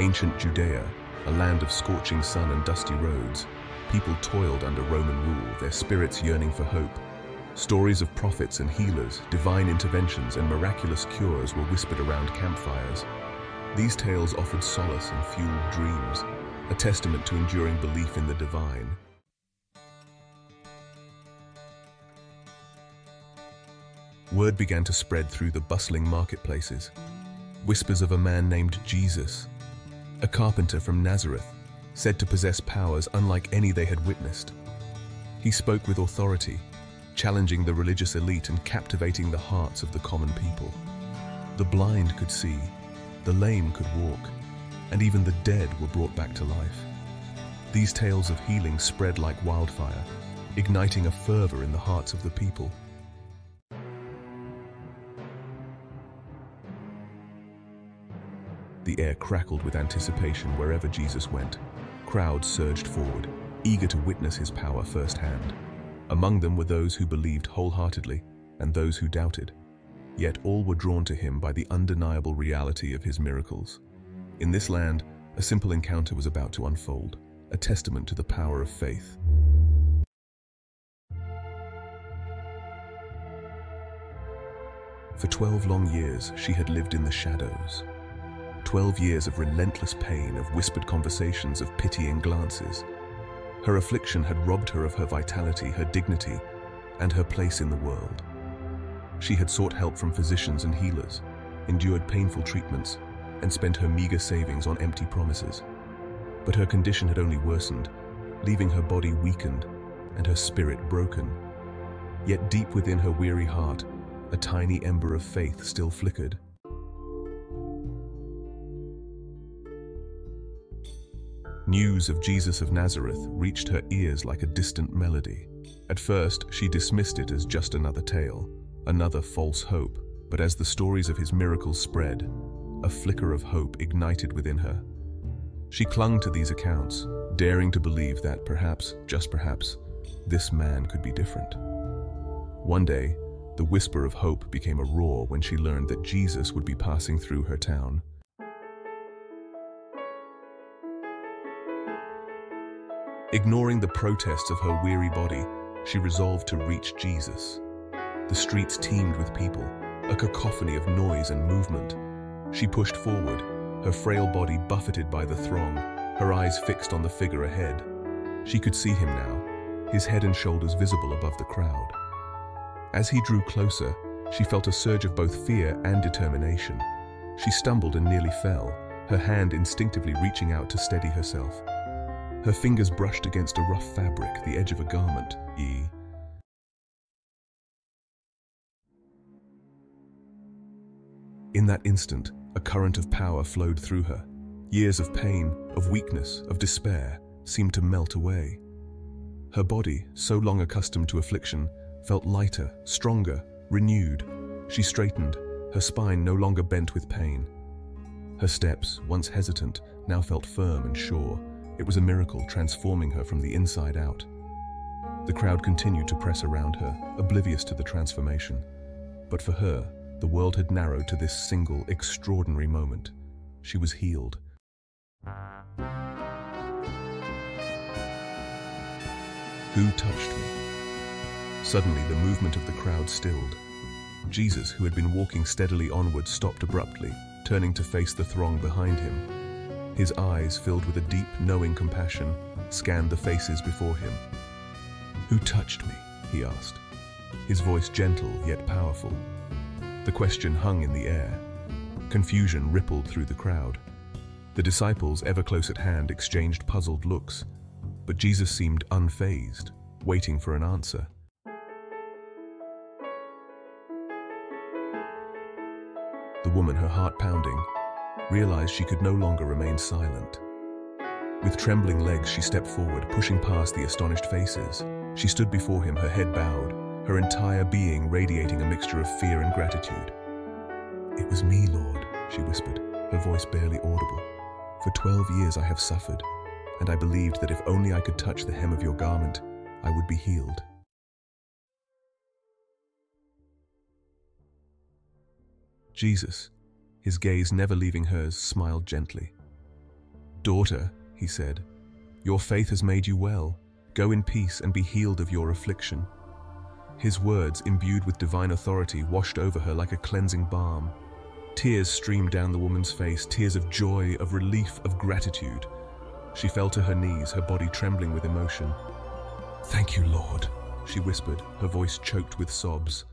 Ancient Judea, a land of scorching sun and dusty roads, people toiled under Roman rule, their spirits yearning for hope. Stories of prophets and healers, divine interventions and miraculous cures were whispered around campfires. These tales offered solace and fueled dreams, a testament to enduring belief in the divine. Word began to spread through the bustling marketplaces. Whispers of a man named Jesus, a carpenter from Nazareth, said to possess powers unlike any they had witnessed. He spoke with authority, challenging the religious elite and captivating the hearts of the common people. The blind could see, the lame could walk, and even the dead were brought back to life. These tales of healing spread like wildfire, igniting a fervor in the hearts of the people. The air crackled with anticipation wherever Jesus went. Crowds surged forward, eager to witness his power firsthand. Among them were those who believed wholeheartedly and those who doubted. Yet all were drawn to him by the undeniable reality of his miracles. In this land, a simple encounter was about to unfold, a testament to the power of faith. For 12 long years, she had lived in the shadows. 12 years of relentless pain, of whispered conversations, of pitying glances. Her affliction had robbed her of her vitality, her dignity, and her place in the world. She had sought help from physicians and healers, endured painful treatments, and spent her meager savings on empty promises. But her condition had only worsened, leaving her body weakened and her spirit broken. Yet deep within her weary heart, a tiny ember of faith still flickered. News of Jesus of Nazareth reached her ears like a distant melody. At first, she dismissed it as just another tale, another false hope. But as the stories of his miracles spread, a flicker of hope ignited within her. She clung to these accounts, daring to believe that perhaps, just perhaps, this man could be different. One day, the whisper of hope became a roar when she learned that Jesus would be passing through her town. Ignoring the protests of her weary body, she resolved to reach Jesus. The streets teemed with people, a cacophony of noise and movement. She pushed forward, her frail body buffeted by the throng, her eyes fixed on the figure ahead. She could see him now, his head and shoulders visible above the crowd. As he drew closer, she felt a surge of both fear and determination. She stumbled and nearly fell, her hand instinctively reaching out to steady herself. Her fingers brushed against a rough fabric, the edge of a garment. E. In that instant, a current of power flowed through her. Years of pain, of weakness, of despair seemed to melt away. Her body, so long accustomed to affliction, felt lighter, stronger, renewed. She straightened, her spine no longer bent with pain. Her steps, once hesitant, now felt firm and sure. It was a miracle transforming her from the inside out. The crowd continued to press around her, oblivious to the transformation. But for her, the world had narrowed to this single, extraordinary moment. She was healed. Who touched me? Suddenly, the movement of the crowd stilled. Jesus, who had been walking steadily onward, stopped abruptly, turning to face the throng behind him. His eyes, filled with a deep, knowing compassion, scanned the faces before him. Who touched me? he asked, his voice gentle yet powerful. The question hung in the air. Confusion rippled through the crowd. The disciples, ever close at hand, exchanged puzzled looks, but Jesus seemed unfazed, waiting for an answer. The woman, her heart pounding, realized she could no longer remain silent. With trembling legs, she stepped forward, pushing past the astonished faces. She stood before him, her head bowed, her entire being radiating a mixture of fear and gratitude. It was me, Lord, she whispered, her voice barely audible. For twelve years I have suffered, and I believed that if only I could touch the hem of your garment, I would be healed. Jesus, his gaze never leaving hers, smiled gently. Daughter, he said, your faith has made you well. Go in peace and be healed of your affliction. His words, imbued with divine authority, washed over her like a cleansing balm. Tears streamed down the woman's face, tears of joy, of relief, of gratitude. She fell to her knees, her body trembling with emotion. Thank you, Lord, she whispered, her voice choked with sobs.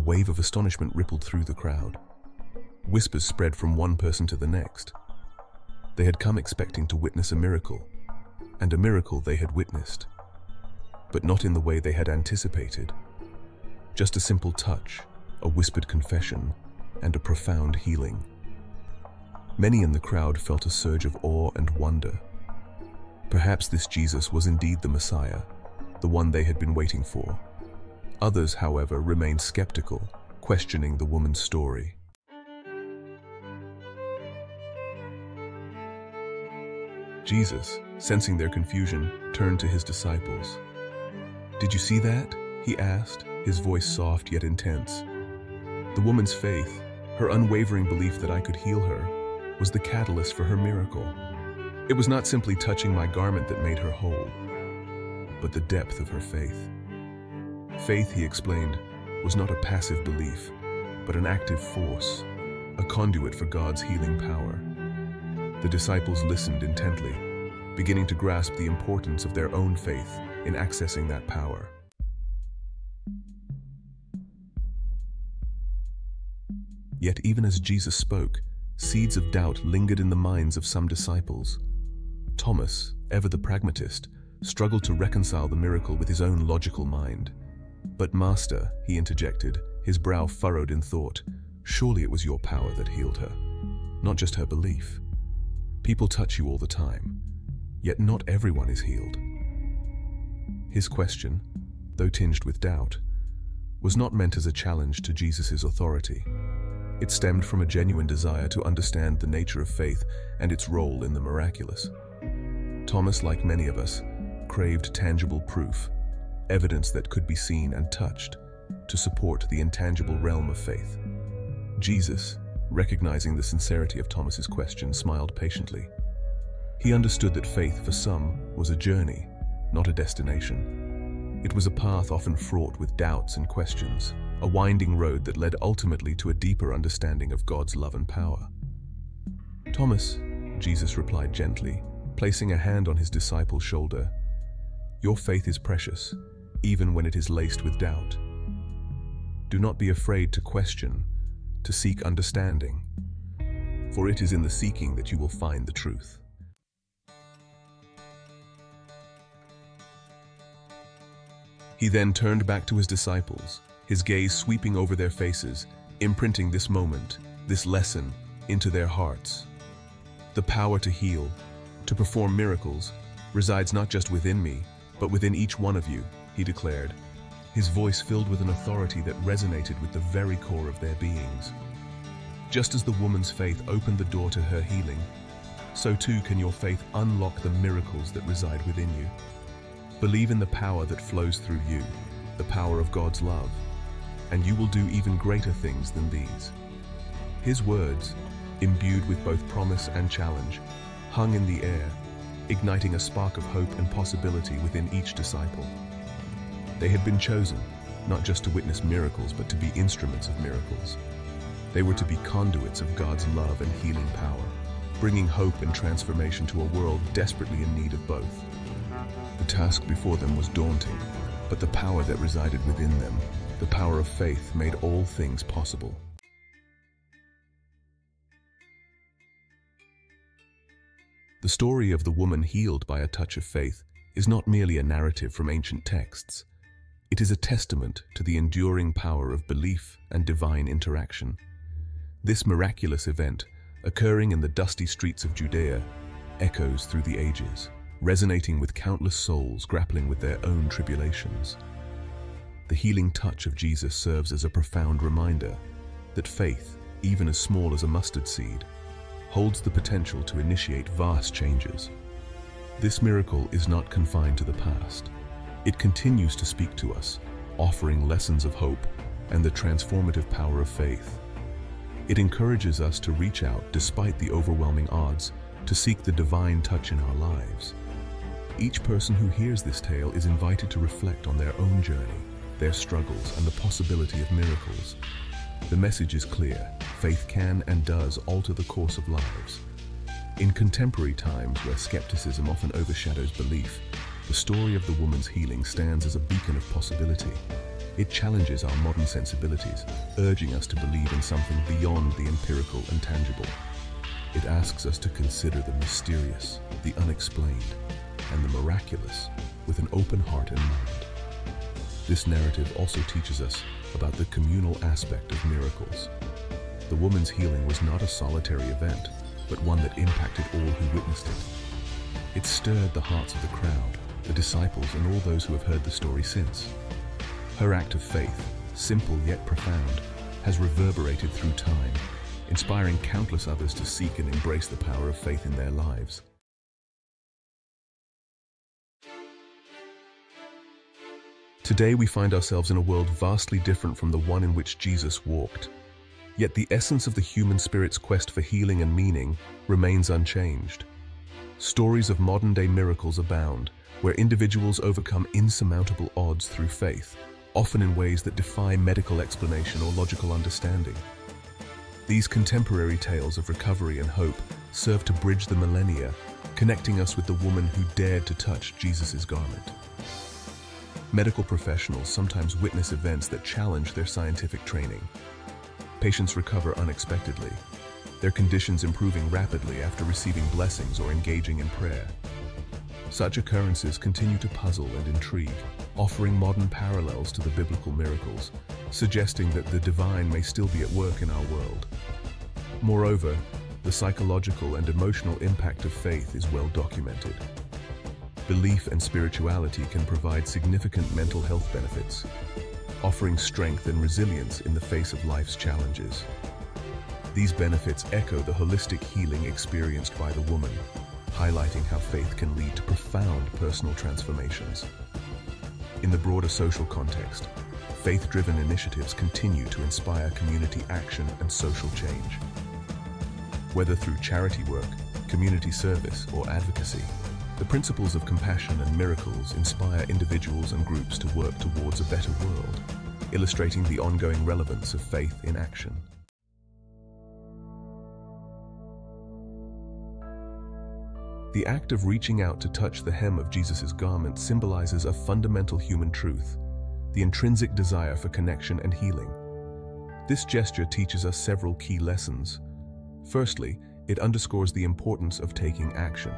Wave of astonishment rippled through the crowd. Whispers spread from one person to the next. They had come expecting to witness a miracle, and a miracle they had witnessed, but not in the way they had anticipated. Just a simple touch, a whispered confession, and a profound healing. Many in the crowd felt a surge of awe and wonder. Perhaps this Jesus was indeed the Messiah, the one they had been waiting for. Others, however, remain skeptical, questioning the woman's story. Jesus, sensing their confusion, turned to his disciples. Did you see that? he asked, his voice soft yet intense. The woman's faith, her unwavering belief that I could heal her, was the catalyst for her miracle. It was not simply touching my garment that made her whole, but the depth of her faith. Faith, he explained, was not a passive belief, but an active force, a conduit for God's healing power. The disciples listened intently, beginning to grasp the importance of their own faith in accessing that power. Yet even as Jesus spoke, seeds of doubt lingered in the minds of some disciples. Thomas, ever the pragmatist, struggled to reconcile the miracle with his own logical mind. But Master, he interjected, his brow furrowed in thought, surely it was your power that healed her, not just her belief. People touch you all the time, yet not everyone is healed. His question, though tinged with doubt, was not meant as a challenge to Jesus' authority. It stemmed from a genuine desire to understand the nature of faith and its role in the miraculous. Thomas, like many of us, craved tangible proof, evidence that could be seen and touched, to support the intangible realm of faith. Jesus, recognizing the sincerity of Thomas's question, smiled patiently. He understood that faith for some was a journey, not a destination. It was a path often fraught with doubts and questions, a winding road that led ultimately to a deeper understanding of God's love and power. Thomas, Jesus replied gently, placing a hand on his disciple's shoulder, your faith is precious, even when it is laced with doubt. Do not be afraid to question, to seek understanding, for it is in the seeking that you will find the truth. He then turned back to his disciples, his gaze sweeping over their faces, imprinting this moment, this lesson, into their hearts. The power to heal, to perform miracles, resides not just within me, but within each one of you, he declared, his voice filled with an authority that resonated with the very core of their beings. Just as the woman's faith opened the door to her healing, so too can your faith unlock the miracles that reside within you. Believe in the power that flows through you, the power of God's love, and you will do even greater things than these. His words, imbued with both promise and challenge, hung in the air, igniting a spark of hope and possibility within each disciple. They had been chosen, not just to witness miracles, but to be instruments of miracles. They were to be conduits of God's love and healing power, bringing hope and transformation to a world desperately in need of both. The task before them was daunting, but the power that resided within them the power of faith made all things possible. The story of the woman healed by a touch of faith is not merely a narrative from ancient texts. It is a testament to the enduring power of belief and divine interaction. This miraculous event, occurring in the dusty streets of Judea, echoes through the ages, resonating with countless souls grappling with their own tribulations. The healing touch of Jesus serves as a profound reminder that faith, even as small as a mustard seed, holds the potential to initiate vast changes. This miracle is not confined to the past. It continues to speak to us, offering lessons of hope and the transformative power of faith. It encourages us to reach out despite the overwhelming odds, to seek the divine touch in our lives. Each person who hears this tale is invited to reflect on their own journey, their struggles, and the possibility of miracles. The message is clear. Faith can and does alter the course of lives. In contemporary times where skepticism often overshadows belief, the story of the woman's healing stands as a beacon of possibility. It challenges our modern sensibilities, urging us to believe in something beyond the empirical and tangible. It asks us to consider the mysterious, the unexplained, and the miraculous with an open heart and mind. This narrative also teaches us about the communal aspect of miracles. The woman's healing was not a solitary event, but one that impacted all who witnessed it. It stirred the hearts of the crowd, the disciples, and all those who have heard the story since. Her act of faith, simple yet profound, has reverberated through time, inspiring countless others to seek and embrace the power of faith in their lives. Today we find ourselves in a world vastly different from the one in which Jesus walked. Yet the essence of the human spirit's quest for healing and meaning remains unchanged. Stories of modern-day miracles abound, where individuals overcome insurmountable odds through faith, often in ways that defy medical explanation or logical understanding. These contemporary tales of recovery and hope serve to bridge the millennia, connecting us with the woman who dared to touch Jesus' garment. Medical professionals sometimes witness events that challenge their scientific training. Patients recover unexpectedly, their conditions improving rapidly after receiving blessings or engaging in prayer. Such occurrences continue to puzzle and intrigue, offering modern parallels to the biblical miracles, suggesting that the divine may still be at work in our world. Moreover, the psychological and emotional impact of faith is well documented. Belief and spirituality can provide significant mental health benefits, offering strength and resilience in the face of life's challenges. These benefits echo the holistic healing experienced by the woman, highlighting how faith can lead to profound personal transformations. In the broader social context, faith-driven initiatives continue to inspire community action and social change. Whether through charity work, community service, or advocacy, the principles of compassion and miracles inspire individuals and groups to work towards a better world, illustrating the ongoing relevance of faith in action. The act of reaching out to touch the hem of Jesus' garment symbolizes a fundamental human truth, the intrinsic desire for connection and healing. This gesture teaches us several key lessons. Firstly, it underscores the importance of taking action.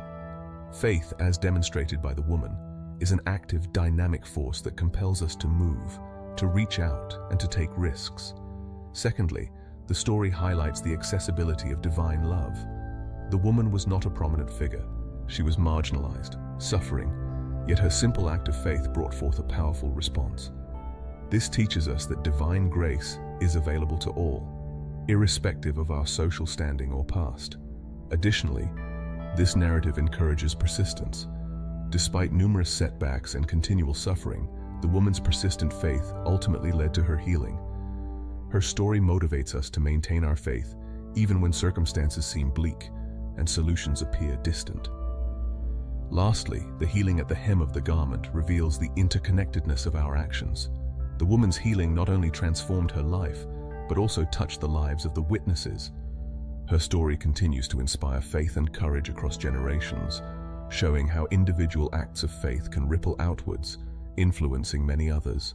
Faith, as demonstrated by the woman, is an active, dynamic force that compels us to move, to reach out, and to take risks. Secondly, the story highlights the accessibility of divine love. The woman was not a prominent figure. She was marginalized, suffering, yet her simple act of faith brought forth a powerful response. This teaches us that divine grace is available to all, irrespective of our social standing or past. Additionally, this narrative encourages persistence. Despite numerous setbacks and continual suffering, the woman's persistent faith ultimately led to her healing. Her story motivates us to maintain our faith even when circumstances seem bleak and solutions appear distant. Lastly, the healing at the hem of the garment reveals the interconnectedness of our actions. The woman's healing not only transformed her life, but also touched the lives of the witnesses her story continues to inspire faith and courage across generations, showing how individual acts of faith can ripple outwards, influencing many others.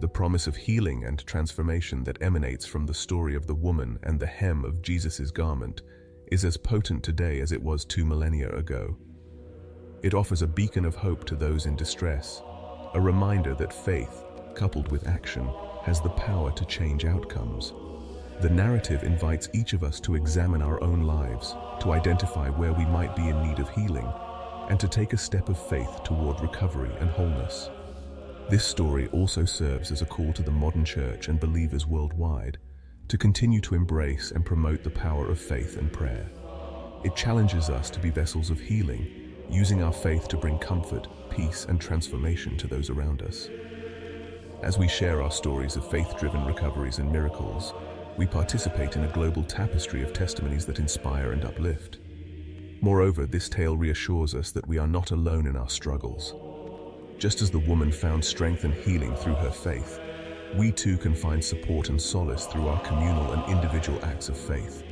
The promise of healing and transformation that emanates from the story of the woman and the hem of Jesus' garment is as potent today as it was two millennia ago. It offers a beacon of hope to those in distress, a reminder that faith, coupled with action, has the power to change outcomes. The narrative invites each of us to examine our own lives, to identify where we might be in need of healing, and to take a step of faith toward recovery and wholeness. This story also serves as a call to the modern church and believers worldwide to continue to embrace and promote the power of faith and prayer. It challenges us to be vessels of healing, using our faith to bring comfort, peace, and transformation to those around us. As we share our stories of faith-driven recoveries and miracles, we participate in a global tapestry of testimonies that inspire and uplift. Moreover, this tale reassures us that we are not alone in our struggles. Just as the woman found strength and healing through her faith, we too can find support and solace through our communal and individual acts of faith.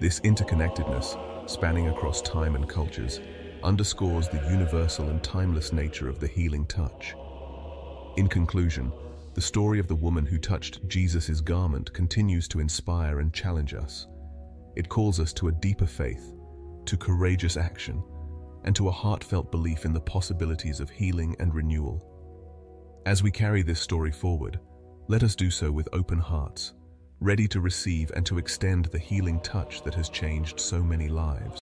This interconnectedness, spanning across time and cultures, underscores the universal and timeless nature of the healing touch. In conclusion, the story of the woman who touched Jesus' garment continues to inspire and challenge us. It calls us to a deeper faith, to courageous action, and to a heartfelt belief in the possibilities of healing and renewal. As we carry this story forward, let us do so with open hearts, ready to receive and to extend the healing touch that has changed so many lives.